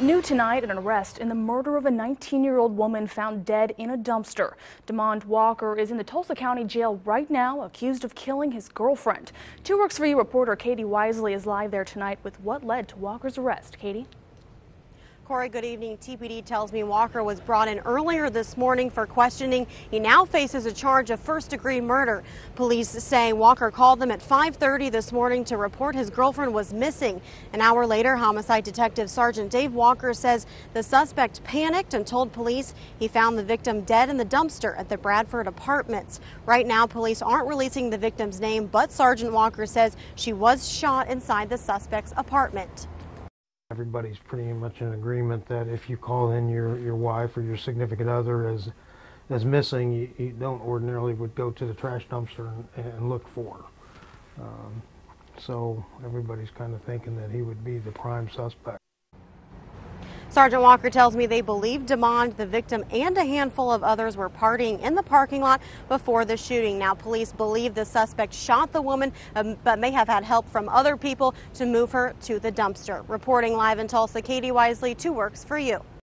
New tonight, an arrest in the murder of a 19-year-old woman found dead in a dumpster. Demond Walker is in the Tulsa County Jail right now, accused of killing his girlfriend. Two Works for You reporter Katie Wisely is live there tonight with what led to Walker's arrest. Katie? Corey, good evening. TPD tells me Walker was brought in earlier this morning for questioning. He now faces a charge of first-degree murder. Police say Walker called them at 5:30 this morning to report his girlfriend was missing. An hour later, homicide detective Sergeant Dave Walker says the suspect panicked and told police he found the victim dead in the dumpster at the Bradford Apartments. Right now, police aren't releasing the victim's name, but Sergeant Walker says she was shot inside the suspect's apartment. Everybody's pretty much in agreement that if you call in your, your wife or your significant other as as missing, you, you don't ordinarily would go to the trash dumpster and, and look for. Um, so everybody's kind of thinking that he would be the prime suspect. Sergeant Walker tells me they believe Demond, the victim, and a handful of others were partying in the parking lot before the shooting. Now, police believe the suspect shot the woman, um, but may have had help from other people to move her to the dumpster. Reporting live in Tulsa, Katie Wisely, Two Works for You.